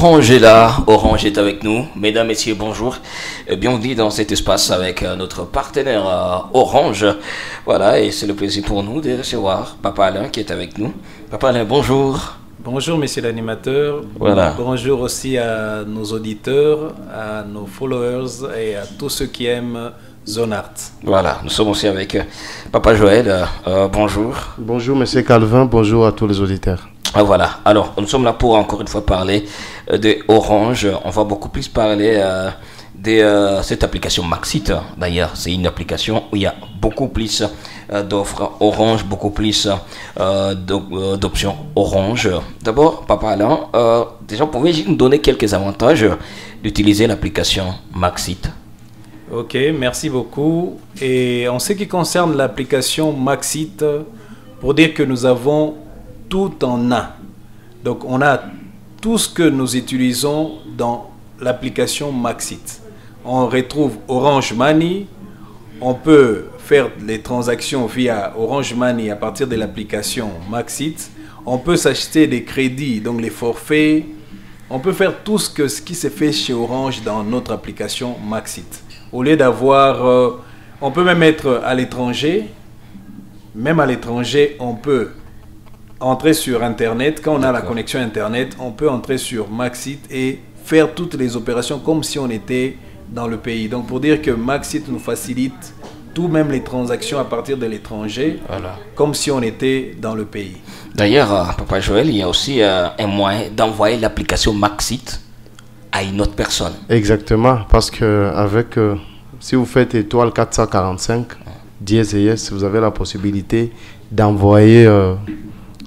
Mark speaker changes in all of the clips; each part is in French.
Speaker 1: Orange est là, Orange est avec nous. Mesdames, Messieurs, bonjour. Bienvenue dans cet espace avec euh, notre partenaire euh, Orange. Voilà, et c'est le plaisir pour nous de recevoir Papa Alain qui est avec nous. Papa Alain, bonjour.
Speaker 2: Bonjour, monsieur l'animateur. Voilà. Bonjour aussi à nos auditeurs, à nos followers et à tous ceux qui aiment Zone Art.
Speaker 1: Voilà, nous sommes aussi avec euh, Papa Joël. bonjour.
Speaker 3: Bonjour, monsieur Calvin. Bonjour à tous les auditeurs.
Speaker 1: Ah, voilà, alors nous sommes là pour encore une fois parler euh, de Orange. On va beaucoup plus parler euh, de euh, cette application Maxit. D'ailleurs, c'est une application où il y a beaucoup plus d'offres Orange, beaucoup plus d'options Orange. D'abord, Papa Alain, déjà, pouvez-vous nous donner quelques avantages d'utiliser l'application Maxit?
Speaker 2: Ok, merci beaucoup. Et en ce qui concerne l'application Maxit, pour dire que nous avons tout en un. Donc on a tout ce que nous utilisons dans l'application Maxit. On retrouve Orange Money, on peut faire les transactions via Orange Money à partir de l'application Maxit. On peut s'acheter des crédits, donc les forfaits. On peut faire tout ce, que, qui se fait chez Orange dans notre application Maxit. Au lieu d'avoir... Euh, on peut même être à l'étranger. Même à l'étranger, on peut entrer sur Internet. Quand on a la connexion Internet, on peut entrer sur Maxit et faire toutes les opérations comme si on était dans le pays. Donc pour dire que Maxit nous facilite tout, même les transactions à partir de l'étranger, comme si on était dans le pays.
Speaker 1: D'ailleurs, euh, Papa Joël, il y a aussi euh, un moyen d'envoyer l'application Maxit à une autre personne.
Speaker 3: Exactement, parce que avec, euh, si vous faites étoile 445, dièse et vous avez la possibilité d'envoyer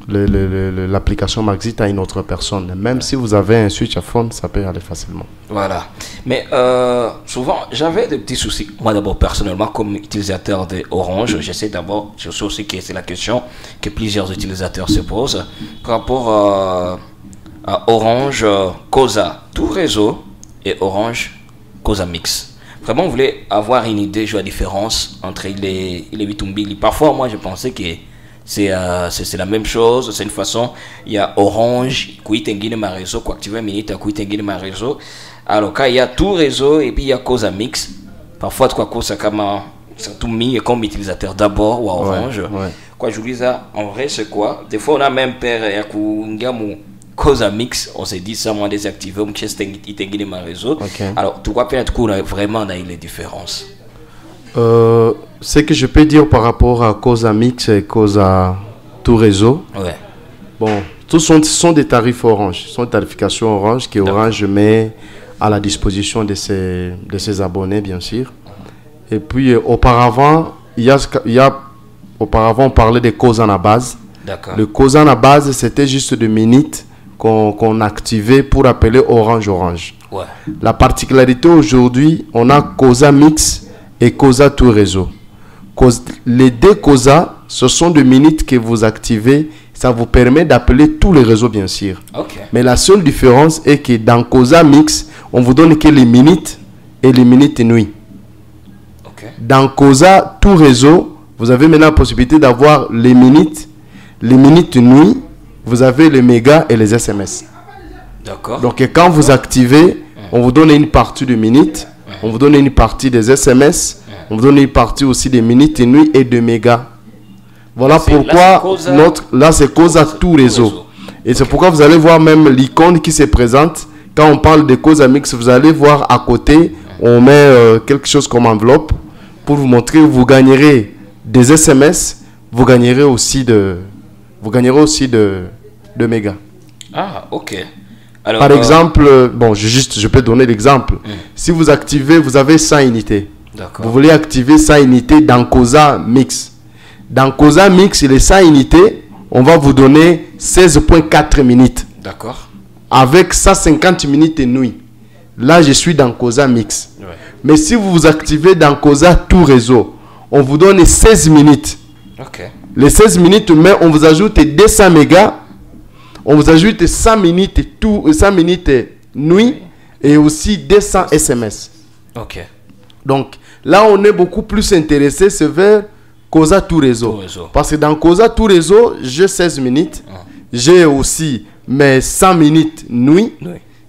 Speaker 3: l'application Maxit à une autre personne. Même si vous avez un switch à phone, ça peut aller facilement.
Speaker 1: Voilà. Mais euh, souvent, j'avais des petits soucis. Moi, d'abord, personnellement, comme utilisateur de Orange, j'essaie d'abord, je sais aussi que c'est la question que plusieurs utilisateurs se posent par rapport euh, à Orange Cosa, tout réseau, et Orange Cosa Mix. Vraiment, vous voulez avoir une idée sur la différence entre les, les 8 Parfois, moi, je pensais que euh, c'est la même chose, c'est une façon. Il y a Orange, Kuitengine ma réseau, quoi activer minute à Kuitengine ma réseau. Alors, quand il y a tout réseau et puis il y a Cosa Mix, parfois, quoi, Cosa comme surtout mis comme utilisateur d'abord ou Orange. Quoi, je vous dis ça, en vrai, c'est quoi? Des fois, on a même peur, il y a Cosa Mix, on s'est dit ça, moi, désactiver, on Kuitengine ma réseau. Alors, tu vois, peut-être qu'on a vraiment les différences.
Speaker 3: Euh, ce que je peux dire par rapport à Cosa Mix et Cosa Tout Réseau, ouais. bon, tous sont, sont des tarifs Orange, sont des tarifications Orange que Orange met à la disposition de ses, de ses abonnés, bien sûr. Et puis, euh, auparavant, il y a, y a, auparavant, on parlait de Cosa à base. Le Cosa à base, c'était juste des minutes qu'on activait pour appeler Orange Orange. Ouais. La particularité aujourd'hui, on a Cosa Mix et Cosa tout réseau. Les deux Cosa, ce sont des minutes que vous activez. Ça vous permet d'appeler tous les réseaux, bien sûr. Mais la seule différence est que dans Cosa Mix, on vous donne que les minutes et les minutes nuit. Dans Cosa tout réseau, vous avez maintenant la possibilité d'avoir les minutes, les minutes nuit, vous avez les mégas et les SMS. D'accord. Donc quand vous activez, on vous donne une partie de minutes on vous donne une partie des SMS. On vous donne une partie aussi des minutes et nuits et de mégas. Voilà pourquoi notre, là c'est cause à tout réseau. Et c'est pourquoi vous allez voir même l'icône qui se présente. Quand on parle de cause à mix, vous allez voir à côté, on met euh, quelque chose comme enveloppe pour vous montrer que vous gagnerez des SMS, vous gagnerez aussi de, vous gagnerez aussi de, de mégas.
Speaker 1: Ah, ok.
Speaker 3: Par euh, exemple, bon, je, juste, je peux donner l'exemple. Hmm. Si vous activez, vous avez 100 unités. Vous voulez activer 100 unités dans Cosa Mix. Dans Cosa Mix, les 100 unités, on va vous donner 16.4 minutes.
Speaker 1: D'accord.
Speaker 3: Avec 150 minutes et nuit. Là, je suis dans Cosa Mix. Mais si vous vous activez dans Cosa tout réseau, on vous donne 16 minutes. Les 16 minutes, mais on vous ajoute 200 mégas on vous ajoute 100 minutes, tout, 100 minutes nuit et aussi 200 SMS.
Speaker 1: Ok.
Speaker 3: Donc là, on est beaucoup plus intéressé, c'est vers Cosa tout réseau. Parce que dans Cosa tout réseau, j'ai 16 minutes. Ah. J'ai aussi mes 100 minutes nuit.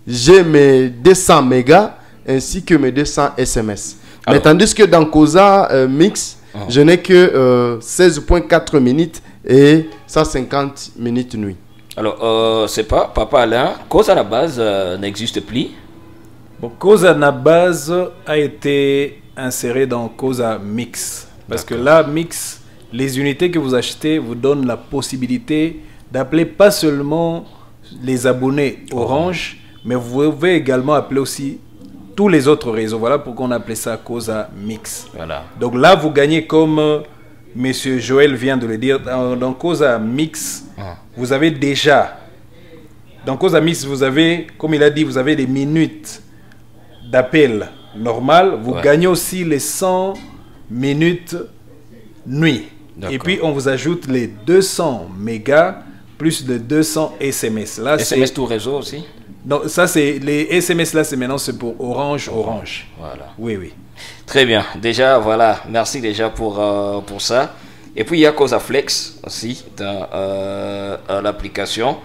Speaker 3: j'ai mes 200 mégas ainsi que mes 200 SMS. Mais tandis que dans Cosa euh, Mix, ah. je n'ai que 16.4 minutes et 150 minutes nuit.
Speaker 1: Alors, euh, c'est pas, Papa Alain, cause à la base euh, n'existe plus.
Speaker 2: Bon, cause à la base a été inséré dans Cosa Mix. Parce que là, Mix, les unités que vous achetez vous donnent la possibilité d'appeler pas seulement les abonnés Orange, mais vous pouvez également appeler aussi tous les autres réseaux. Voilà pourquoi on appelait ça Cosa Mix. Voilà. Donc là, vous gagnez comme euh, Monsieur Joël vient de le dire, dans, dans Cosa Mix, ah. Vous avez déjà, dans Cosa Mix, vous avez, comme il a dit, vous avez des minutes d'appel normal. Vous gagnez aussi les 100 minutes nuit. Et puis, on vous ajoute les 200 mégas plus de 200 SMS.
Speaker 1: Là, SMS tout réseau aussi?
Speaker 2: Non, ça, c'est les SMS là, c'est maintenant c'est pour Orange, Orange.
Speaker 1: Voilà.
Speaker 2: Oui, oui.
Speaker 1: Très bien. Déjà, voilà. Merci déjà pour, euh, pour ça. Et puis, il y a Cosa Flex aussi dans euh, l'application.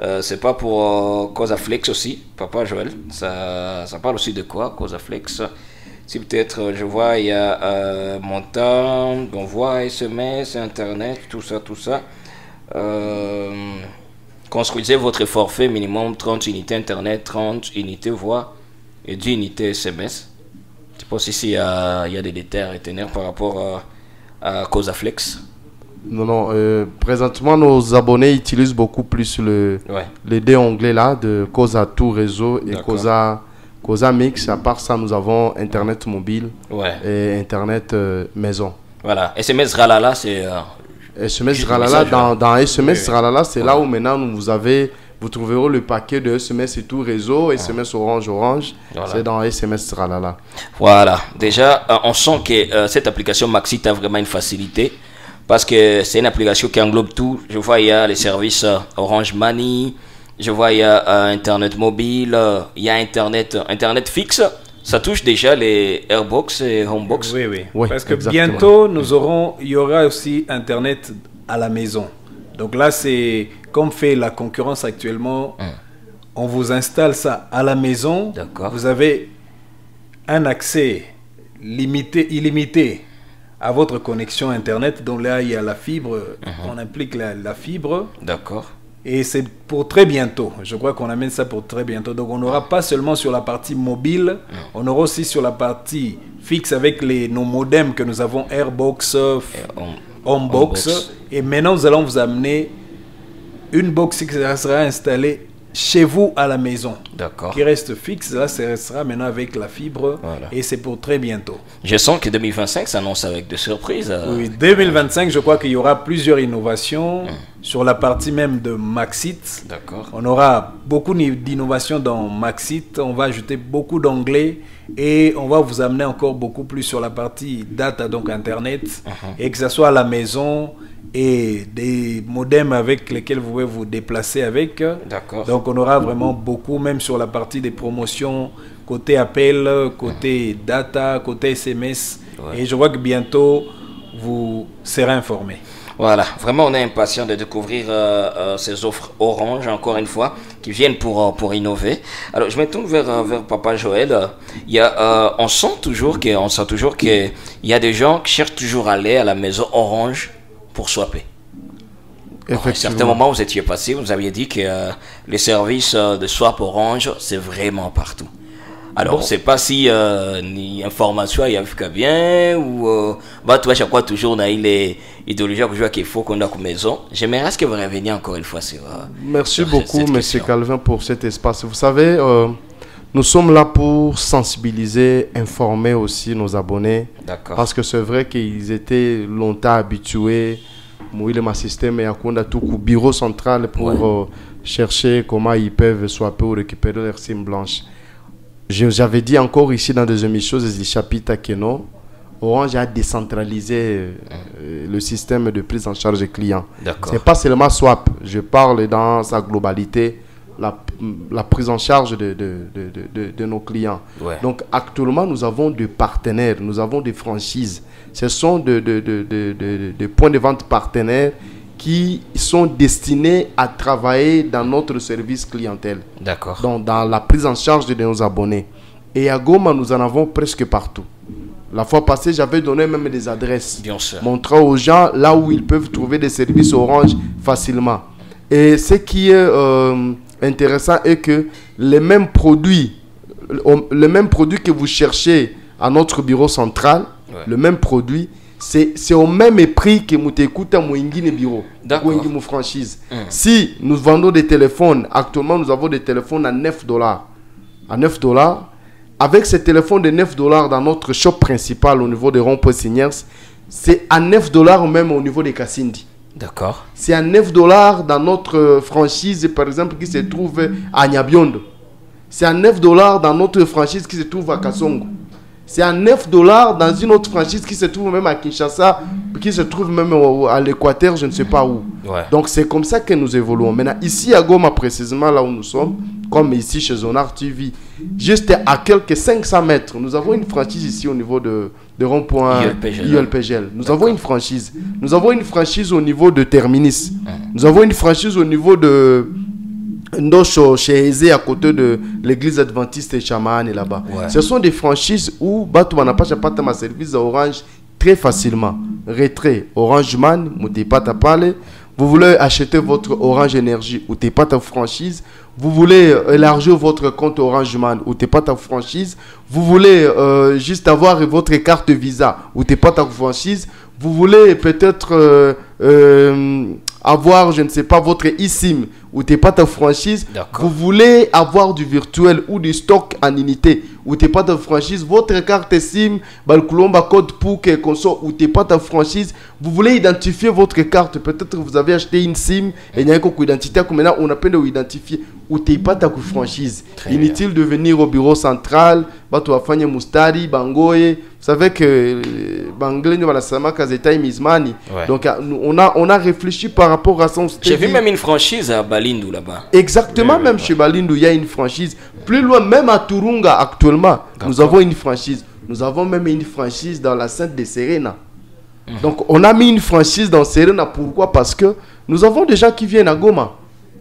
Speaker 1: Euh, c'est pas pour Cosa Flex aussi, papa Joël. Ça, ça parle aussi de quoi, Cosa Flex Si peut-être, je vois, il y a montant, on voit SMS, Internet, tout ça, tout ça. construisez votre forfait minimum 30 unités Internet, 30 unités voix et 10 unités SMS. Je sais pas si il y, a, des détails à par rapport à, à Flex.
Speaker 3: Non, non. Euh, présentement, nos abonnés utilisent beaucoup plus le, les deux onglets là de Cosa Tout Réseau et Cosa, Cosa Mix. À part ça, nous avons Internet mobile et Internet euh, maison.
Speaker 1: Voilà. SMS Ralala, c'est. Euh,
Speaker 3: SMS Ralala, dans, dans SMS Ralala, c'est là où maintenant vous avez vous trouverez le paquet de SMS et tout réseau, SMS Orange Orange. C'est dans SMS Tralala.
Speaker 1: Voilà. Déjà, euh, on sent que euh, cette application Maxit a vraiment une facilité parce que c'est une application qui englobe tout. Je vois, il y a les services euh, Orange Money. Je vois, il y a Internet mobile. il y a Internet, Internet fixe. Ça touche déjà les Airbox et Homebox.
Speaker 2: Oui, oui. parce que bientôt, nous aurons, il y aura aussi Internet à la maison. Donc là, c'est comme fait la concurrence actuellement. Hum. On vous installe ça à la maison. Vous avez un accès limité, illimité à votre connexion Internet. Donc là, il y a la fibre. Hum. On implique la, fibre.
Speaker 1: D'accord.
Speaker 2: Et c'est pour très bientôt. Je crois qu'on amène ça pour très bientôt. Donc on n'aura pas seulement sur la partie mobile, hum. on aura aussi sur la partie fixe avec les, nos modems que nous avons Airbox, Homebox. Et maintenant, nous allons vous amener une box qui sera installée chez vous à la maison.
Speaker 1: D'accord.
Speaker 2: Qui reste fixe, là, ça restera maintenant avec la fibre. Et c'est pour très bientôt.
Speaker 1: Je sens que 2025 s'annonce avec des surprises.
Speaker 2: Euh. Oui, 2025, je crois qu'il y aura plusieurs innovations hum. Sur la partie même de Maxit.
Speaker 1: D'accord.
Speaker 2: On aura beaucoup d'innovations dans Maxit. On va ajouter beaucoup d'anglais et on va vous amener encore beaucoup plus sur la partie data, donc Internet. Uh-huh. Et que ce soit à la maison, et des modems avec lesquels vous pouvez vous déplacer avec.
Speaker 1: D'accord.
Speaker 2: Donc on aura vraiment beaucoup, même sur la partie des promotions, côté appel, côté data, côté SMS. Et je vois que bientôt, vous serez informé.
Speaker 1: Voilà, vraiment on est impatient de découvrir euh, euh, ces offres Orange, encore une fois, qui viennent pour, euh, pour innover. Alors je me tourne vers, vers Papa Joël. Il y a, on sent toujours que, on sent toujours qu'il y a des gens qui cherchent toujours à aller à la maison Orange pour swapper. À un certain moment, vous étiez passé, vous aviez dit que euh, les services de swap Orange, c'est vraiment partout. Alors, c'est pas si euh, ni information il y a vu bien ou euh, tu vois chaque fois toujours on a les idéologies que je vois qu'il faut qu'on a comme maison. J'aimerais ce que vous reveniez encore une fois sur.
Speaker 3: Merci beaucoup, Monsieur Calvin, pour cet espace. Vous savez, nous sommes là pour sensibiliser, informer aussi nos abonnés. Parce que c'est vrai qu'ils étaient longtemps habitués. le système et à tout bureau central pour euh, chercher comment ils peuvent swapper ou récupérer leur SIM blanche. J'avais dit encore ici dans des émissions des chapitres Keno, Orange a décentralisé euh, le système de prise en charge des clients. Ce n'est pas seulement swap, je parle dans sa globalité la, prise en charge de, de, nos clients. Donc actuellement, nous avons des partenaires, nous avons des franchises. Ce sont des points de vente partenaires qui sont destinés à travailler dans notre service clientèle.
Speaker 1: D'accord.
Speaker 3: Donc, dans la prise en charge de nos abonnés. Et à Goma, nous en avons presque partout. La fois passée, j'avais donné même des adresses.
Speaker 1: Bien sûr.
Speaker 3: Montrant aux gens là où ils peuvent trouver des services Orange facilement. Et ce qui est euh, intéressant est que les mêmes produits, le même produit que vous cherchez à notre bureau central, le même produit, c'est au même prix que nous à Mouingine Bureau, Mouingine franchise. Hum. Si nous vendons des téléphones, actuellement nous avons des téléphones à 9 dollars. À 9 dollars, avec ces téléphones de 9 dollars dans notre shop principal au niveau des ronds Signers, c'est à 9 dollars même au niveau des Cassindi.
Speaker 1: D'accord.
Speaker 3: C'est à 9 dollars dans notre franchise, par exemple, qui se trouve à Nyabiondo. C'est à 9 dollars dans notre franchise qui se trouve à Kassongo. C'est à 9 dollars dans une autre franchise qui se trouve même à Kinshasa, qui se trouve même à l'Équateur, je ne sais pas où. Donc c'est comme ça que nous évoluons. Maintenant, ici à Goma, précisément là où nous sommes, comme ici chez Zonar TV, juste à quelques 500 mètres, nous avons une franchise ici au niveau de, de rond-point ILPGL. Nous avons une franchise. Nous avons une franchise au niveau de Terminus. Nous avons une franchise au niveau de Ndocho chez Eze à côté de l'église adventiste et Chamane là-bas. Ce sont des franchises où Batu Manapach pas ma service à Orange très facilement. Retrait Orange Man, pas ta parler. Vous voulez acheter votre Orange Énergie ou t'es pas ta franchise. Vous voulez élargir votre compte Orange Man ou t'es pas ta franchise. Vous voulez euh, juste avoir votre carte Visa ou t'es pas ta franchise. Vous voulez peut-être euh, euh, avoir, je ne sais pas, votre eSIM ou t'es pas ta franchise, vous voulez avoir du virtuel ou du stock en unité. Ou t'es pas ta franchise, votre carte SIM, balkulomba code pour que console ou t'es pas ta franchise, vous voulez identifier votre carte, peut-être vous avez acheté une SIM et il y a une identité, maintenant on a peine de identifier. Ou t'es pas ta franchise. Inutile de venir au bureau central, batu wafanye mustari, bangoye, vous savez que euh, Banglé wanasema kazeta imizmani. Donc on a on a réfléchi par rapport à son
Speaker 1: J'ai vu même une franchise à Balindou là-bas.
Speaker 3: Exactement, même chez Balindou, il y a une franchise. Plus loin, même à Turunga actuellement, nous avons une franchise. Nous avons même une franchise dans la Sainte de Serena. Mhm. Donc on a mis une franchise dans Serena. Pourquoi? Parce que nous avons des gens qui viennent à Goma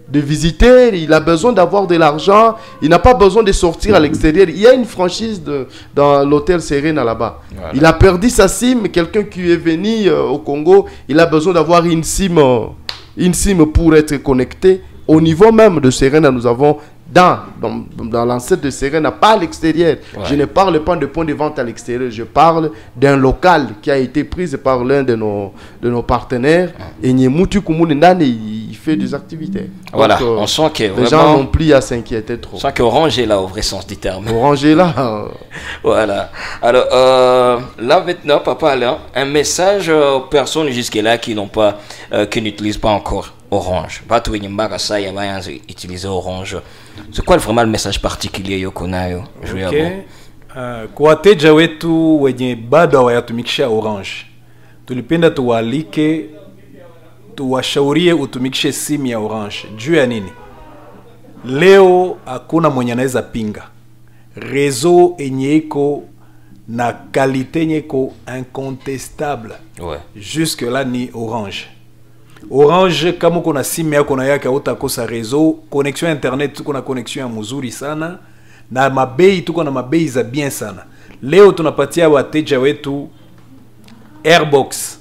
Speaker 3: de visiter, il a besoin d'avoir de l'argent, il n'a pas besoin de sortir à l'extérieur. Il y a une franchise de, dans l'hôtel Serena là-bas. Il a perdu sa SIM, quelqu'un qui est venu euh, au Congo, il a besoin d'avoir une SIM, euh, une SIM pour être connecté. Au niveau même de Serena, nous avons dans, dans, dans l'ancêtre de Serena, pas à l'extérieur. Je ne parle pas de point de vente à l'extérieur, je parle d'un local qui a été pris par l'un de nos, de nos partenaires. Et Nyemutu Kumune il fait des activités.
Speaker 1: Voilà, euh, on sent que
Speaker 3: les gens n'ont plus à s'inquiéter trop.
Speaker 1: On sent qu'Orange est là au vrai sens du terme.
Speaker 3: Orange est là.
Speaker 1: voilà. Alors, euh, là maintenant, papa, là, un message aux personnes jusque-là qui n'ont pas, euh, qui n'utilisent pas encore Orange. Batu wenye mpaka sasa yabaanza utiliser Orange. C'est quoi vraiment le message particulier yoko nayo juu yabo?
Speaker 2: Okay. Uh, kwa wateja wetu wenye bado hawayatumikisha Orange, tulipenda tuwalike, tuwashaurie utumikishe simu ya Orange. Juu ya nini? Leo hakuna mwenye anaweza pinga rezo enye iko na kalite enye iko incontestable.
Speaker 1: Ouais.
Speaker 2: Jusque là ni Orange Orange kama uko na simu yako na yake hautakosa reseau, connexion internet tuko na connexion ya mzuri sana na mabei tuko na mabei za bien sana. Leo tunapatia wateja wetu Airbox.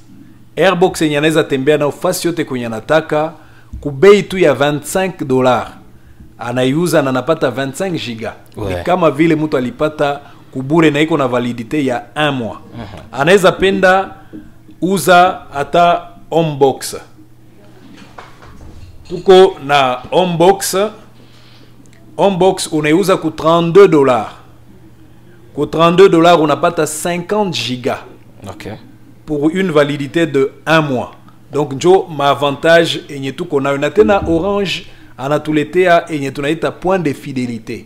Speaker 2: Airbox yenye anaweza tembea na fasi yote kwenye anataka kubei tu ya 25 dollars anaiuza na anapata 25 giga
Speaker 1: Ouais.
Speaker 2: ni kama vile mtu alipata kubure na iko na validite ya 1 mois uh -huh. anaweza penda uza hata homebox tuko na homebox homebox unaiuza ku 32 dollars. Ku 32 dollars unapata 50 giga.
Speaker 1: Ok.
Speaker 2: pour une validité de un mois. Donc njo maavantage enye tuko nayo na tena orange anatuletea enye tunaita point de fidélité.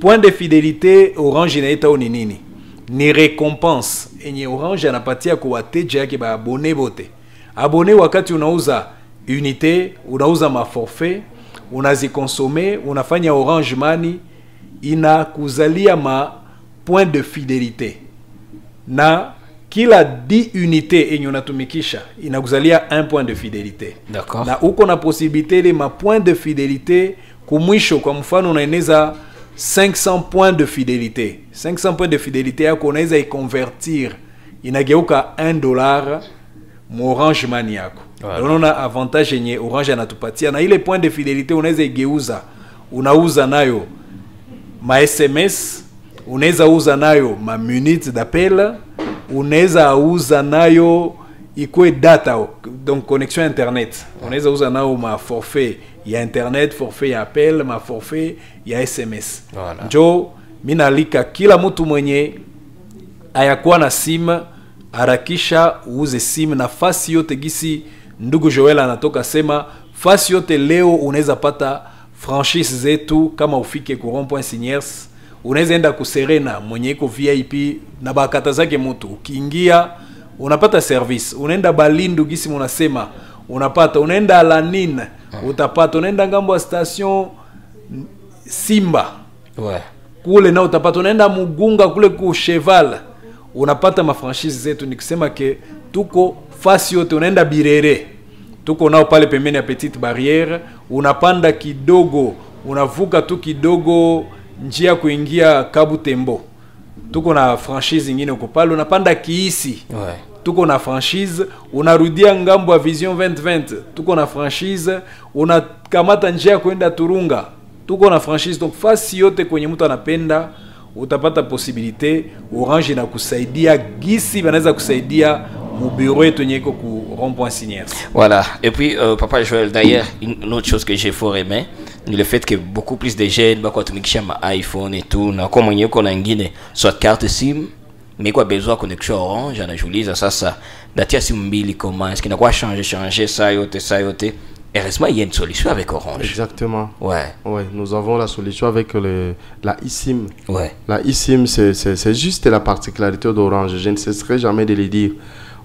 Speaker 2: Point de fidélité orange inaita ni nini. Ni récompense. Enye orange anapatia kwa wateja yake baabone bote. Abone wakati unauza unité unauza maforfait unazikonsome unafanya orange money inakuzalia ma point de fidélité. Na kila 10 unité yenye unatumikisha inakuzalia 1 point de fidelité
Speaker 1: D'accord.
Speaker 2: na uko na posibilité ile ma point de fidelité kumwisho kwa mfano unaeneza 500 points de fidélité. 500 points de fidélité yako unaweza iconvertir inageuka 1 dollar mu orange money yako
Speaker 1: Voilà.
Speaker 2: unaona avantage yenye orange anatupatia na ile point de fidélité unaweza igeuza unauza nayo ma sms unaweza uza nayo ma minutes d'appel unaweza uza nayo ikwe data donc connexion internet unaweza uza nayo ma forfait ya internet forfait ya appel ma forfait ya sms
Speaker 1: Voilà.
Speaker 2: njo mi nalika kila mtu mwenye ayakuwa na sim harakisha uuze sim nafasi yote gisi ndugu joel anatoka sema fasi yote leo unaweza pata franchise zetu kama ufike rond point seniors. Unaweza enda kuserena mwenye iko vip na bakata zake mutu. Ukiingia unapata service. Unaenda balindu gisi munasema unapata. Unaenda alanine utapata. Unaenda ng'ambo ya station simba.
Speaker 1: Ouais.
Speaker 2: kule na utapata. Unaenda mugunga kule ku cheval unapata mafranchise zetu ni kusema ke tuko fasi yote unaenda birere tuko nao pale pembeni ya petite barriere unapanda kidogo unavuka tu kidogo njia kuingia kabu tembo tuko na franchise ingine uko pale unapanda kiisi
Speaker 1: Ouais.
Speaker 2: tuko na franchise unarudia ng'ambo ya vision 2020 tuko na franchise unakamata njia ya kuenda turunga tuko na franchise donc fasi yote kwenye mtu anapenda utapata posibilite orange gisi banaweza kusaidia mubureau yetu yenye iko ku rond point signaire
Speaker 1: Voilà. Et puis, euh, Papa Joël, d'ailleurs, une autre chose que j'ai fort aimé, le fait que beaucoup plus de jeunes, quand tu iPhone et tout, na comme on y a a une soit carte SIM, mais quoi besoin connexion orange, j'analyse ça, ça, datia SIM mbili comment, est-ce qu'il n'a quoi changer, changer, ça, yote, ça, yote. Heureusement, il y a une solution avec Orange.
Speaker 3: Exactement.
Speaker 1: Ouais,
Speaker 3: Ouais, nous avons la solution avec le, la eSIM.
Speaker 1: ouais,
Speaker 3: La eSIM, c'est- juste la particularité d'Orange. Je ne cesserai jamais de le dire.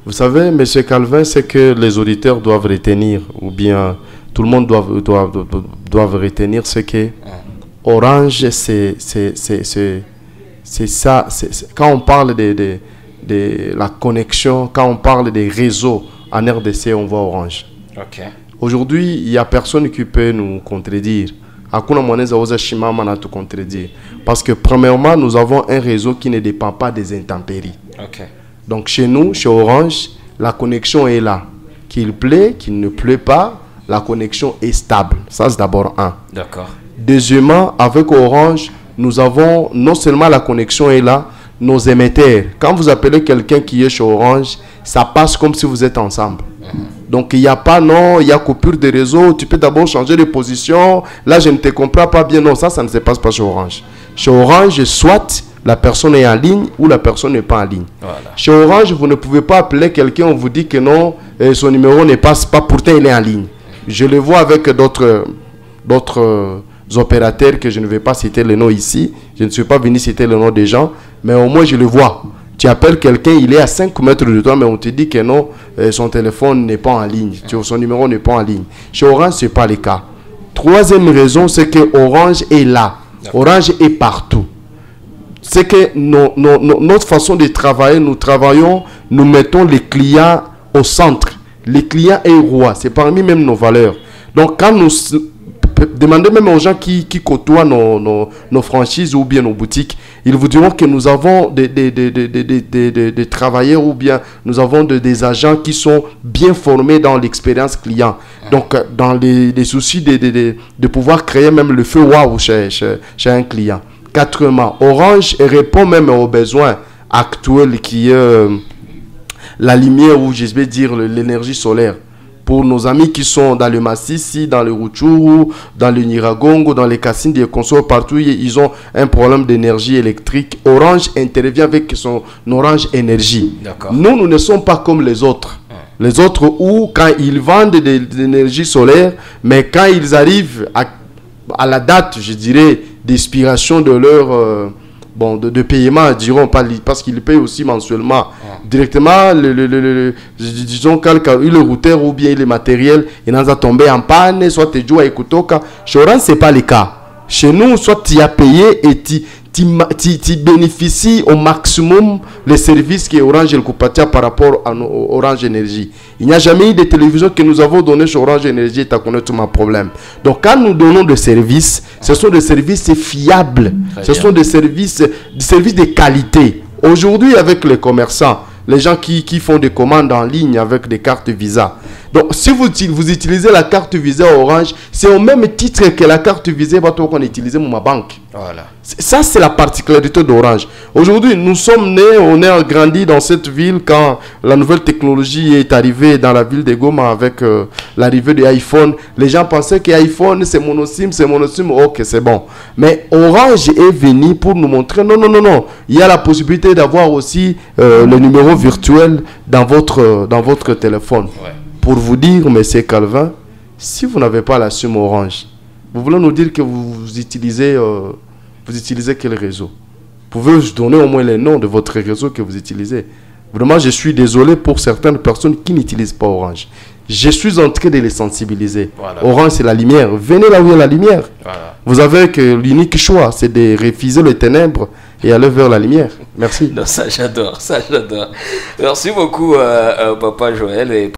Speaker 3: Vous savez, Monsieur Calvin, c'est que les auditeurs doivent retenir, ou bien tout le monde doit, doit, doit, doivent retenir, c'est que Orange, c'est ça. c'est- c'est- Quand on parle de, de, de la connexion, quand on parle des réseaux en RDC, on voit Orange.
Speaker 1: ok.
Speaker 3: Aujourd'hui, il n'y a personne qui peut nous contredire. Hakuna contredire. Parce que premièrement, nous avons un réseau qui ne dépend pas des intempéries. Donc chez nous, chez Orange, la connexion est là. Qu'il plaît, qu'il ne plaît pas, la connexion est stable. Ça, c'est d'abord un.
Speaker 1: D'accord.
Speaker 3: Deuxièmement, avec Orange, nous avons non seulement la connexion est là, nos émetteurs. Quand vous appelez quelqu'un qui est chez Orange, ça passe comme si vous êtes ensemble. Donc il n'y a pas, non, il y a coupure de réseau, tu peux d'abord changer de position. Là, je ne te comprends pas bien. Non, ça, ça ne se passe pas chez Orange. Chez Orange, soit la personne est en ligne ou la personne n'est pas en ligne.
Speaker 1: Voilà.
Speaker 3: Chez Orange, vous ne pouvez pas appeler quelqu'un, on vous dit que non, euh, son numéro ne passe pas, pourtant il est en ligne. Je le vois avec d'autres d'autres euh, opérateurs que je ne vais pas citer le nom ici. Je ne suis pas venu citer le nom des gens, mais au moins je le vois. Tu appelles quelqu'un, il est à 5 mètres de toi, mais on te dit que non, euh, son téléphone n'est pas en ligne, son numéro n'est pas en ligne. Chez Orange, ce n'est pas le cas. Troisième raison, c'est que Orange est là. Orange est partout c'est que nos- nos- nos- notre façon de travailler, nous travaillons, nous mettons les clients au centre. Les clients est roi, c'est parmi même nos valeurs. Donc quand nous demandez même aux gens qui, côtoient nos, franchises ou bien nos boutiques, ils vous diront que nous avons des, travailleurs ou bien nous avons de- des agents qui sont bien formés dans l'expérience client. Donc euh, dans les, soucis de, pouvoir créer même le feu waouh chez, chez, un client. Quatrièmement, Orange répond même aux besoins actuels qui est euh, la lumière ou je vais dire l'énergie solaire. Pour nos amis qui sont dans le Massissi, dans le Rutshuru, dans le Niragongo, dans les Cassines, des consorts, partout, ils ont un problème d'énergie électrique. Orange intervient avec son Orange Énergie. Nous, nous ne sommes pas comme les autres. Les autres où, quand ils vendent de, de l'énergie solaire, mais quand ils arrivent à, à la date, je dirais, d'expiration de leur euh, bon, de, de paiement, diront pas, parce qu'ils payent aussi mensuellement. Directement, le, le, le, le- dis- disons, quand le routeur ou bien le matériel, il en a tombé en panne, soit tu joues à Ekutoka. Chez Orange, ce n'est pas le cas. Chez nous, soit tu as payé et tu tu, bénéficies au maximum les services que Orange El Kupatia par rapport à Orange Énergie. Il n'y a jamais eu de télévision que nous avons donné chez Orange Énergie et tu as connu tout mon problème. Donc quand nous donnons des services, ce sont des services fiables. ce sont des services, des services de qualité. Aujourd'hui, avec les commerçants, les gens qui, qui, font des commandes en ligne avec des cartes Visa. Donc, si vous, vous utilisez la carte Visa Orange, c'est au même titre que la carte Visa qu'on utilise ma banque. Voilà. Ça, c'est la particularité d'Orange. Aujourd'hui, nous sommes nés, on est grandi dans cette ville quand la nouvelle technologie est arrivée dans la ville de Goma avec euh, l'arrivée de l'iPhone. Les gens pensaient que iPhone, c'est monosim, c'est monosim, ok, c'est bon. Mais Orange est venu pour nous montrer, non, non, non, non. Il y a la possibilité d'avoir aussi euh, le numéro virtuel dans votre, dans votre téléphone. Pour vous dire, monsieur Calvin, si vous n'avez pas la SIM Orange, vous voulez nous dire que vous utilisez... Euh, vous utilisez quel réseau? Vous pouvez donner au moins les noms de votre réseau que vous utilisez. Vraiment, je suis désolé pour certaines personnes qui n'utilisent pas Orange. Je suis en train de les sensibiliser. Orange, c'est la lumière. Venez là où il y a la lumière. Vous avez que l'unique choix, c'est de refuser les ténèbres et aller vers la lumière. Merci.
Speaker 1: ça, j'adore. Ça, j'adore. Merci beaucoup, euh, euh, Papa Joël. Et